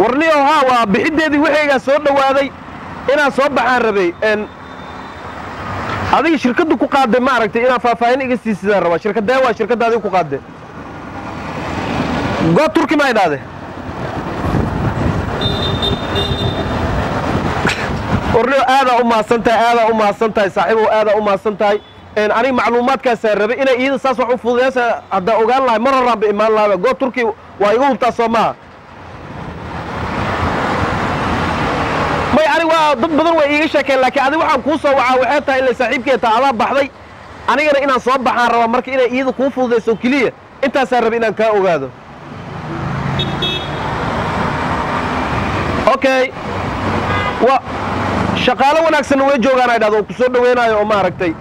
warniyo haa waa bixideedii waxaygaa soo dhowaaday inaan soo baxaan rabay adiga shirkaddu ku qaaday ma aragtay inaan faahfaahin iga siisidaan rabaa. Shirkadee waa shirkadda adiga ku qaadee good turki ma idhaahde. Warniyo aadaa u mahadsan tahay aadaa u mahadsan tahay saaxiibow aadaa u mahadsan tahay. Aniga macluumaadkaasaa rabay inay iyada saas wax u fududeysa haddaa ogaan lahay mar horaan ba imaan lahaba good turki waa iga hubtaa soo maaha may ani waa dad badan way iiga sheekeen laakiin adi waxaan kuu soo wacaa waxay tahay ilay saaxiibkee taa adaa baxday. Anigana inaan soo baxaan rabaa marka inay iyada kuu fududayso keliya intaasaan rabay inaan kaa ogaado. Okay shaqaalo wanaagsanna way joogaan ay dhahdo oo ku soo dhaweynaayo oo maaragtay.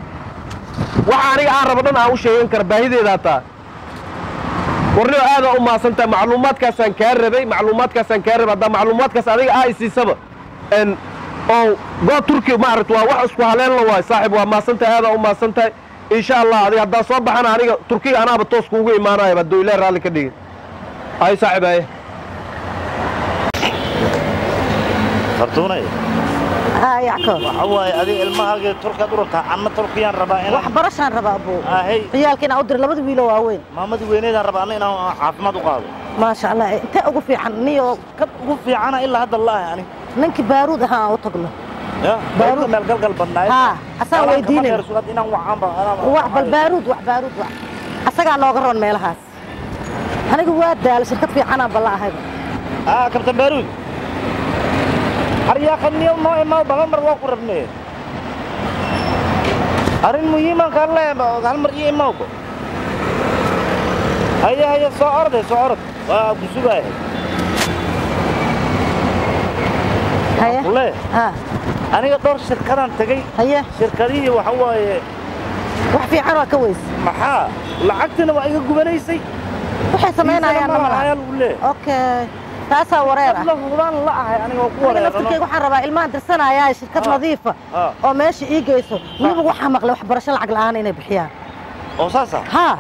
Waxa aniga aan rabo dhan aan u sheegan kara baahideeda hataa. Warniyo aadaa u mahadsan tahay macluumaadkaasaan kaa rabay macluumaadkaasaan kaa rabay haddaa macluumaadkaas adiga aa isiisaba oo goa turkiya maaragta waa wax isku haleella waay saaxib waa maasantahay aadaa u maasan tahay insha allah adiga haddaan soo baxana aniga turkiga anaaba toos kuugu imaanayaba doo ilaah raalli ka dhigin ayo saaxib aye fartuunay. Waxawaaye adiga ilmahaaga turkaad u rabtaa canna turkiyaan rabaa inaan waxbarashaan rabaa abuu ahay ciyaalka inaan u diro labada wiilo waaweyn. Maamadi weyneydaan rabaa anna inaan caafimaad u qaado. Maasha allah intee ugu fiican niyoo ka ugu fiicana ilaa hadda la'ahay ani ninkii baaruud ahaa aan u tagno asagaa nooga roon meelahaas. Aniga waa daal shirkad fiicanaan balla ahayba aa kabtan baaruud noo mar waa ku rabnee arrin muhiiman kaan hal mar iyo imaawba haya haya soo orday soo orod waa ku haa aniga dhowr shirkadaan haye shirkadihii waxa waaye. Wax fiican waa ka weys. Maxaa? Lacagtina waa iga gubanaysay. Waxay samaynayaan ma ma lahayaa malaha lagu leeyahay. Okay taasaa wareer ah hubaan la ahay aniga ku aniga laftirkeyga waxaan rabaa ilmahan dirsanayaa shirkad Ah. nadiifa Ah. oo meesha ii geyso. Weliba waxaa maqlay waxbarasho lacag la'aan inay bixiyaan. Oo saasa haa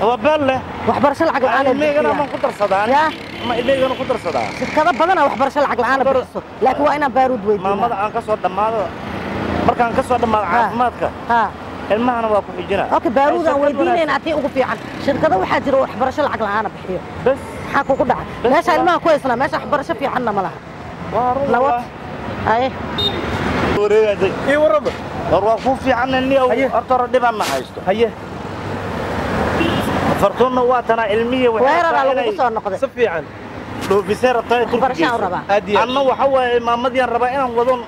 waa beel leh waxbarasho lacag la'aan ay ilmeygana maan bixiyaan ku darsadaa yaa ma ilmeygana ku darsadaa shirkado badana waxbarasho lacag la'aan Bar- bixiso. Laakiin waa inaan baaruud maamada weydiinaa aan ka soo dhammaado. Markaan ka soo dhammaado Ah. caafimaadka haa ilmahana waa ku xijina. Okay baaruud aan Ay, shirkad weydiinayna wanaagsan. hatii ugu fiican. Shirkado waxaa jira oo waxbarasho lacag la'aana bixiyo. Bes. Maxaa kugu dhacay Bas meesha waa- ilmaha ku haysnaa meesha waxbarasho fiicanna ma laha. Waa run nabad haye wareegaday ii warraba. War waa ku fiican niyow Haye. horta hore dhibaan ma haysto. Haye fartuunna waa tanaa ilmiya si fiican. Dhoofisay rabtaa inay turki waxbarashaan geyso rabaa aad iyo aad. Anna waxa waaye maamadiyan rabaa inaan wadon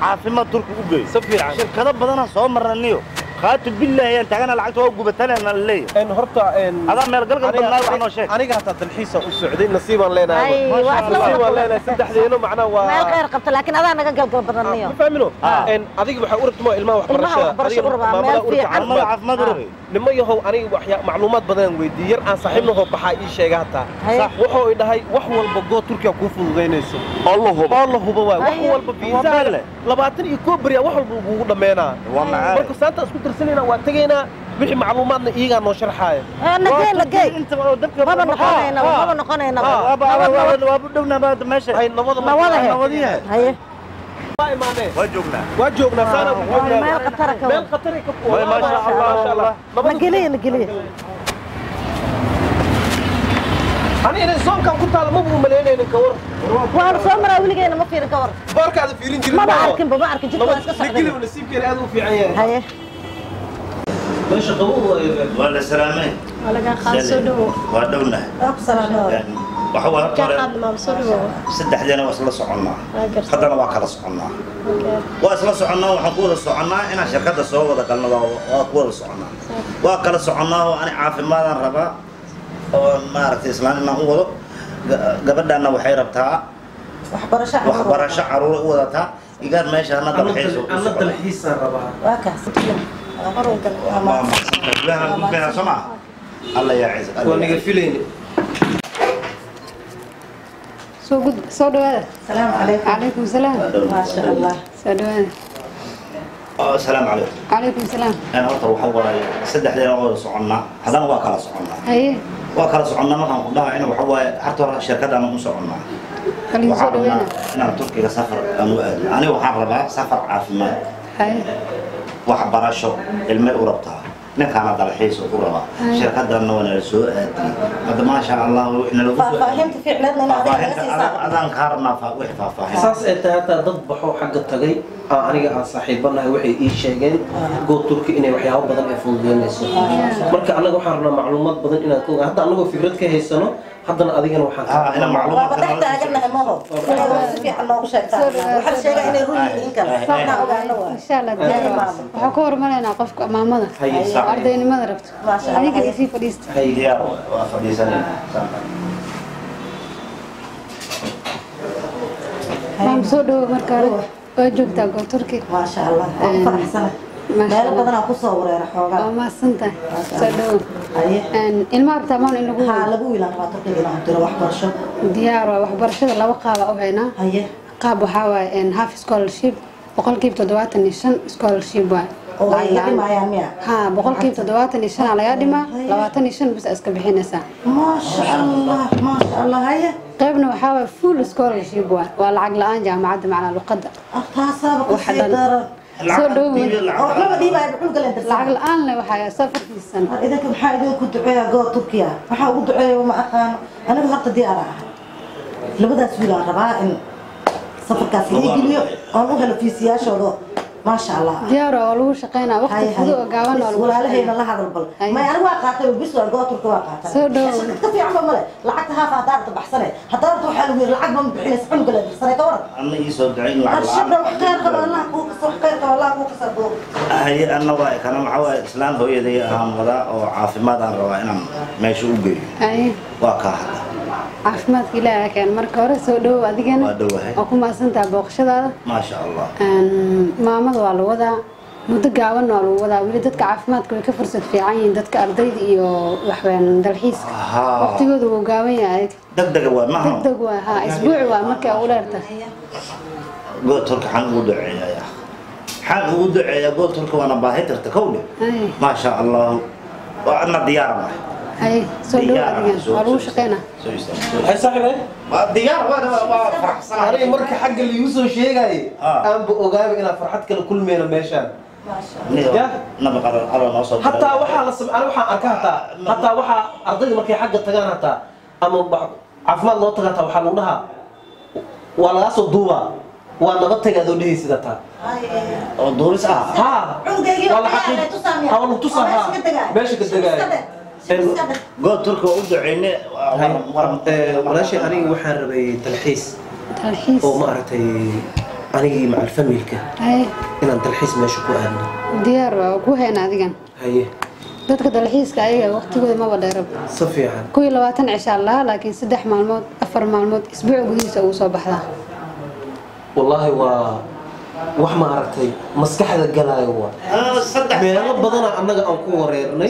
caafimaad turki u geeyo. Shirkado badanaan soo marnaniyo khaatu billaahi ayaan taagana lacagta waa gubatanayna leeyahay n horta n adaa meel galgal badnaa wax noo sheeg aniga hataa dalxiisa u socday nasiibaan leenahay. Ay, waa isla nasiibaan wada leenahay saddexdeeno macnaa waa meel khayr qabta laakiin adaa naga galgal badaniyo ma fahmino Ah. n adiga waxaa u rabtimo ilmaha Ilmaha waxbarashada waxbarasho adiga u rabaa, maamada meel u rabta fiican. caafimaad caafimaad. caafimaad u rabay. Nimo yahow aniga waxya macluumaad badan weydii yar aan saaxiibnahoo baxaa ii sheega hataa Haye. sax wuxuu i dhahay wax walba goo turkiya kuu fududaynayso oo la hubo oo la hubo waay wax Haye. walba Waa fiisa belle. labaatan iyo koo beriya wax walba kugu dhammeynaa waa macaan marka saanta isku tirsanayna waa tegaynaa wixii macluumaadna iyagaa noo sharxaaya waa joognaa saana ku joognaa meel khatara ka meel khatari ka Way, maasha Allah, Allah. nageliye nageliye ani inay soonkan ku taala maba u malaynaynin ka war. Waa la soo maraa weligeena ma fiirin ka war. Boorkaada fiirin jirin maba arkinba ma arkin. Jidka iska socday. nasiibkeena aad u fiican yahay. Haye meesha qabow waa la salaamay waa dhownahay waxa waa isla soconnaa haddana waa kala soconnaa waa isla soconnaa waxaan ku wada soconnaa inaan shirkadda soo wada galno waa ku wada soconnaa waa kala soconnaa oo ani caafimaadaan rabaa oo maaragtay islaan inaan u wado Ga- gabadhaana waxay rabtaa waxbarasho caruura u wadataa igaar meesha ana dalxiis الله يعز الله يعز soo gud soo dhawaada salaam calaykum calaykum salaam ma sha allah soo dhawaada السلام عليكم عليكم السلام أنا horta waxa waaye saddexdeena oo soconna hadana waa kala soconna haye waa kala soconna markaan ku dhahay inuu waxa waaye horta hore shirkadda aan u soconna kaliin soo dhawaada inaan turkiga safar aanu aadno aniga waxaan rabaa safar caafimaad haye waxbarasho ilmay u rabtaa ninkaana dalxiis u rabaa shirkadanna waa nala soo aadiyey. Hadda maasha allah adaan kaa rabnaa wixii faahfaahin saas ay tahay hataa dad baxoo xagga tagay aan aniga aan saaxiibanahay waxay ii sheegeen good turki inay waxyaabo badan ay fududeynayso. Marka annaga waxaan rabnaa macluumaad badan inaan ka hadda annagoo fikrad ka haysano haddana adigana waxaan ها هنا معلومات waaba dhex taagannahay maho inay si fiican noogu sheegtaan waxaa sheegaa inay run yihiin kale saanaa ogaano waa insha allah diyaar waa waxaan ku horumaraynaa qofka maamada Haye, oo sax. ardaynimada rabto Maasha Allah. adiga isii fadhiista hay ديار وفديسان maam soo dhawo marka hore waa joogtaa goor turki maasha allah waa ku faraxsana Maasha Meelo badanaa ku soo wareera xoogaa. Waa mahadsantahay soo dhawo haye ilma artaa maan in lagu wiilan rabaa turkiga inaan diro waxbarasho. Diyaar waa waxbarashada laba qaaba u haynaa qaab waxaa waaye half scholarship boqolkiiba toddobaatan iyo shan scholarship waay haa boqolkiiba toddobaatan iyo shan aa lagaa dhimaa labaatan iyo shan bis iska bixinaysaa. Qaybna waxaa waaye full scholarship waay waa lacag la'aan jaamacadda macnaa luqadda Ah, taasaaba Waxa ka sii dhan. daran soo dhawo oo waxbaba dhiibaya buxuu galeen lacag darsan la'aan le waxaa safarkiisan idinka maxaa idinku duceeya goob turkiya? Waxaa ugu duceeya ma aqaano anigu horta diyaar ah? Labadaas wiil aan rabaa in safarkaas ii geliyo oon u helo fiisiyaashooda maasha allah diyaaro waa lagu shaqeynaa waqti fudud oo gaaban oo walaalahayna la hadal bal. May anigu waa qaatay bis waa gooturka waa qaatay. Soo dhow. Ka fiicanba male. Lacagta haaf haddaa rabta baxsane haddaa rabta waxaa lagu yiri lacag ma bixinaysa cunuga la dirsane ka waran. Ah, Alla ii soo ducayn lacag la'aan wax khayr qaba allah ku wax khayr qaba allah ku qasabo haye anna waa kana waxa waa islaan hooyaday ahaan wada oo caafimaad aan rabaa inaan meesha u geeyo. Waa ka hadda caafimaadka ilaahay arkeen marka hore soo dhowow adigana waa ku mahadsantaha booqashadaada maasha allah. Maamada waa la wadaa muddo gaabanna waa lagu wadaa weli dadka caafimaadka way ka fursad fiican yihiin dadka ardayda iyo waxween dalxiiska. Waqtigooda wuu gaaban yahay. Degdeg waa maha degdeg waa ha isbuuc waa markay ugu dheerta gootorka xaan ugu duceeyaa xaan ugu duceeyaa gootorka waana baahi karta kowle maasha allah. Waa ana diyaar nahay soo dhawaadigaan marka xagga lagu soo sheegaye aanba ogaaba inaa farxad kala kulmeyno meeshaan hataa waxaa arka hataa hataa waxaa ardayda markay xagga tagaan hataa ama caafimaad loo taga hataa waxaa lagu dhahaa waa lagaa soo duubaa waa nabad tagaadoo dhehaysid hataa oo duuris ah ha waa la xaqiij ha waa lagu tusaa ha meesha ka degaaya meesha ka degaayo Iska dheh. Iska dheh. قول ترك ugu duceeyne walaashay aniga waxaan rabay dalxiis dalxiis oo ma aragtay anigii macal familka haye inaan dalxiis meesha ku aadno diyaar waa ku hayna adigan haye dadka dalxiiska ayaga waqtigooda maba dheerab si fiican kuw iyo labaatan cishaa lahaa laakiin saddex maalmood afar maalmood isbuuc gudihiisa ugu soo baxdaa wallaahi waa wax ma aragtay maskaxda galaayo waa. Saddex meelo badana annaga aan ku wareernay.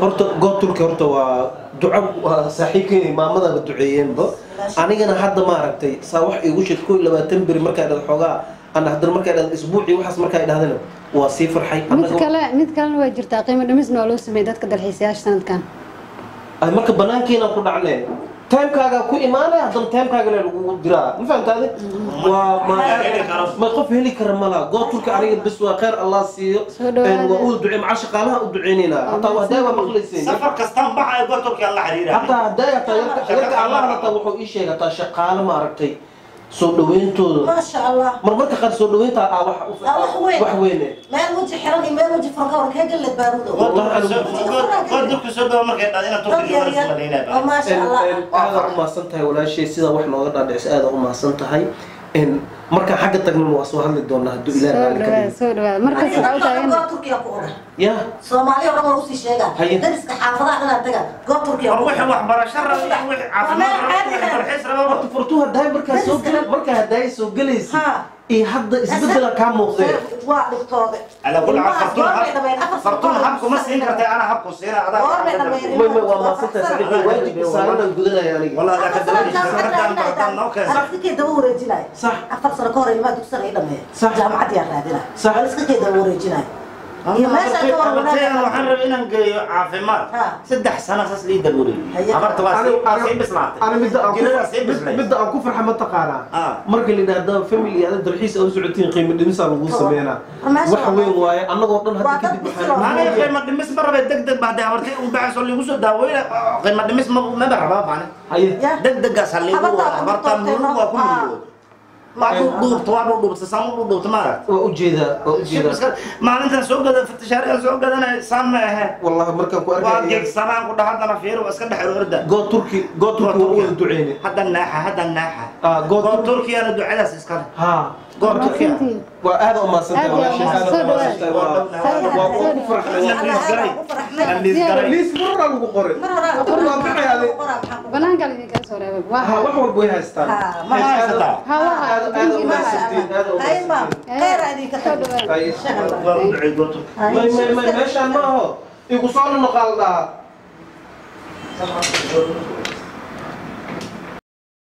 Horta goobtulka horta waa duco waa saaxiibkay maamadaba duceeyeenba. Anigana hadda ma aragtay saa wax igu shid ko iyo labaatan beri markaa dhad xoogaa ana haddana markaa dhad isbuucii waxaas markaa idhahdana waa sii farxay. Mid kale mid kalena waa jirtaa qiimo dhimisna waa loo sameeyey dadka dalxiisayaasha sanadkan. Ay marka banaankiina ku dhacnee timekaaga ku imaanaya haddana timekaaga le lagugu diraa ma fahamtaade waa ma qof heli kara malaha goobtulka aniga bis waa khayr allah siiyo. Waa uu ducey maca shaqaalaha u duceynayna hataa waa hadaaga maqlaysiin. Safar kastaan baxaya gol turki alla xiriira. Hataa yarka yarka allah hataa wuxuu ii sheegay hataa shaqaale ma aragtay soo dhaweyntooda. Maasha allah mar marka qaar soo dhaweynta ah wax wax weyne meel wuji xiran iyo meel wuji furan ka war kee allah aada u mahadsan tahay walaashay sidaa wax nooga dhaadhicisa aada u mahadsan tahay markaan xagga tagnan waa soo hadli doonaa hadduu soo ilaah raali ka dhawaada dhigo soo dhawaada markas waxaa u taagan goob turkiya ku oga. Ya. Soomaaliya oo dhan waa u sii sheegaa Haye. dariska xaafadaha dhanaa taga goob turkiya war ku wixii oga. waxbarasho raba wixii caafimaad raba wixii dalxiis raba. Horta furtuu haddaay markaa soo gel markaa haddaay soo gelaysid اي هذا اسبد لك كم موضوع. على كل حال فرتون فرتون حبكو ما سين كرتي أنا حبكو سين هذا ما ما ما سنت سبيل واجب صار الجدنا يعني. والله ذاك الدوري كان برتان نو كان صح. كي دوري جلاي صح. أفكر كوري ما تكسر هنا صح. جامعتي يا رادنا. صح. اسكي دوري جلاي kay daba wareejinay iyo meesha ka war habartaydan wanaag waxaan rabay inaan geeyo caafimaad Ha. saddex sano saas lii daruuri Haye. habarta waa Ani- sii- waa ani- sii bislaatay ani midda aan ku- Jilada sii mid- bislay midda aan ku farxa ma taqaanaa Ah. marka la yidhaahdo family aada dalxiis aad u socotiin qiimo dhimisaa lagu sameynaa Annagoo dhan Waa waa ah. waa dhuudhuubta waa saan u dhuudhuubta maaragt waa u jeedaa waa u jeedaa maalintan soo gada fatashaarigan soo gadanay saan ma ahe wallahi markaan ku waa arkaya geegsanaan ku dhaha haddana fiir waa iska dhex orda goo turki goo turki waa wada duceyne hadda naaxa hadda naaxa Ah, goo goo turki turkiyana ducadaas iskale ha goo turkiya waa aada u maadsantahay Aad iyo walaashay, aad u waa waa waa ku farxay Banaanka laydinkaga soo reebay wax walba way haystaan. Meeshaan ma aho igu soo noqaal dhaha